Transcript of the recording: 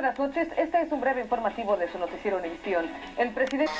buenas noches. Este es un breve informativo de su noticiero Univisión. El presidente...